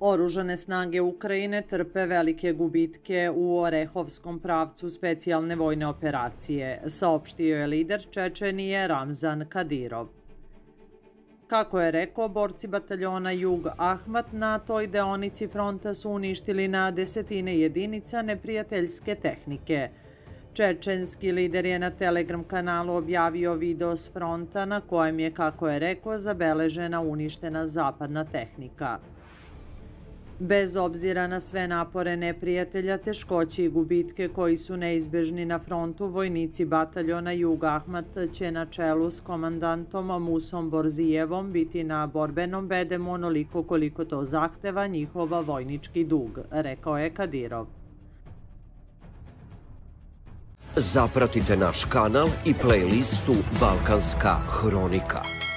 Oružane snage Ukrajine trpe velike gubitke u Orehovskom pravcu specijalne vojne operacije, saopštio je lider Čečenije Ramzan Kadirov. Kako je rekao, borci bataljona Jug Ahmat na toj deonici fronta su uništili na desetine jedinica neprijateljske tehnike. Čečenski lider je na Telegram kanalu objavio video s fronta na kojem je, kako je rekao, zabeležena uništena zapadna tehnika. Bez obzira na sve napore neprijatelja, teškoće i gubitke koji su neizbežni na frontu, vojnici bataljona Jug Ahmat će na čelu s komandantom Musom Borzijevom biti na borbenom bedemu onoliko koliko to zahteva njihova vojnički dug, rekao je Kadirov. Zapratite naš kanal i playlistu Balkanska hronika.